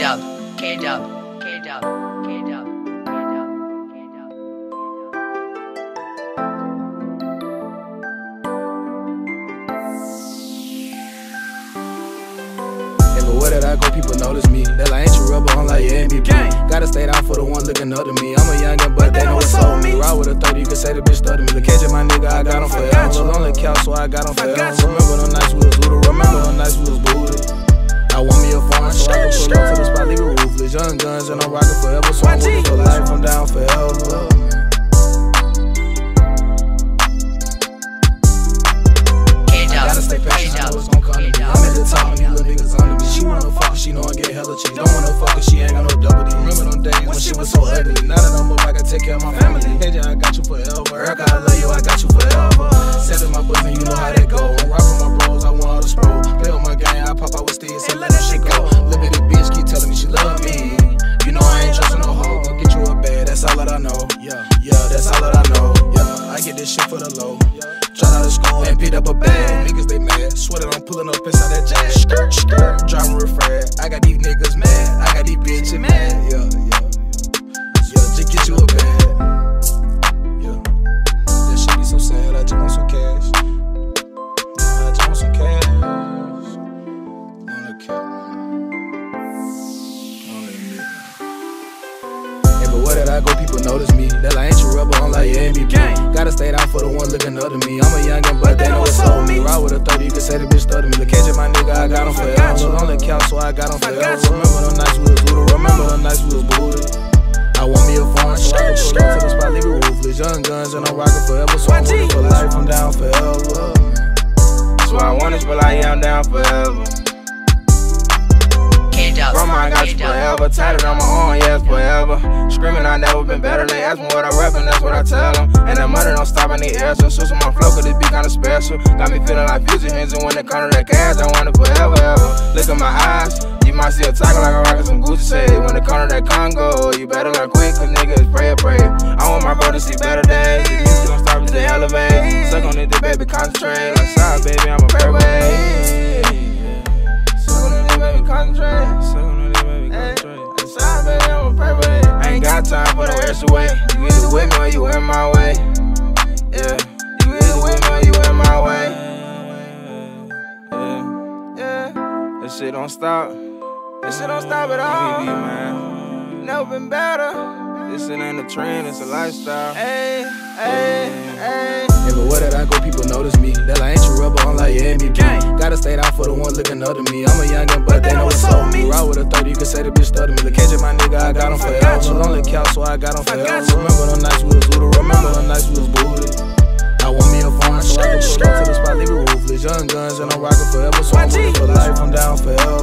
K Dub, K Dub, K Dub, K Dub, K Everywhere that I go, people notice me. They like, ain't you Rebel? I'm like, yeah, me. Gang. Gotta stay down for the one looking up to me. I'm a youngin', but they know what's up me. Ride with a 30, you can say the bitch study me. Look, catch my nigga, I got him got you. Look on the couch, so I got him I forever. Remember the nights we was voodoo. Remember the nights we was booty. I want me a phone, so I can pull up to the spot, leave it roofless. Young guns, and I'm rockin' forever. So I'm YG. with for life, I'm down forever. K I gotta Dub, stay K patient, I know Dub, it's gon' come to K me. Dub. I'm at the top, and these little niggas under me. She wanna fuck, she know I get hella cheese. Don't wanna fuck, her, she ain't got no double D. Remember them days when she was so ugly. Now that I'm up, I can take care of my family. Hey, I got you forever. I get this shit for the low. Dropped out of school and picked up a bag. Niggas they mad. Swear that I'm pulling up inside that jack. Skirt, skirt. Driving real. I got these niggas I go, people notice me. They like, ain't you Rebel? I'm like, yeah, me. Gang. Gotta stay down for the one looking up to me. I'm a youngin', but they know what's up with me. Ride with a 30, you can say the bitch study me. Look, of my nigga, I got him I forever. Look on the couch, so I got him I forever. got. Remember them nights we was voodoo. Remember them nights we was booty. I want me a phone, so I can pull up to the spot, leave it roofless. Young guns, and I'm rockin' forever. So I'm for life, I'm down forever. That's why I want it, but yeah, I'm down forever. K Dub, Grandma, I got you forever. Tatted on my arm, yes, forever. Screaming, I never been better. They ask me what I rap, and that's what I tell them. And that mother don't stop, I need answers. So, so my flow could it be kinda special. Got me feeling like future hands, and when it comes to that cash, I want it forever, ever. Look at my eyes. You might see a tiger like I'm rockin' some Gucci shade. When it comes to that Congo, you better learn quick, cause niggas pray, pray. I want my bro to see better days. You gon' stop to the elevate. Suck on it, the baby, concentrate. Like, sorry, baby, I'm a pairway. Time for the extra weight. You either with me or you in my way. Yeah. You either with me or you in my way. Yeah. Yeah. That shit don't stop. That shit don't stop at all. man. Never been better. This shit ain't a trend, it's a lifestyle. Hey, hey, hey. Everywhere that I go, people notice me. They like, ain't you Rebel? I'm like, yeah, me. Gang. Gotta stay down for the one looking up to me. I'm a youngin', but they know what's up with me. Ride with a 30, you can say the bitch study me. Look, catch my nigga, I got him forever. Got you. Look on the couch, so I got I forever. Remember them nights we was voodoo. Remember them nights we was booty. I want me a phone, so I can pull up to the spot, leave it roofless. Young guns, and I'm rockin' forever. So I'm with for life, I'm down forever.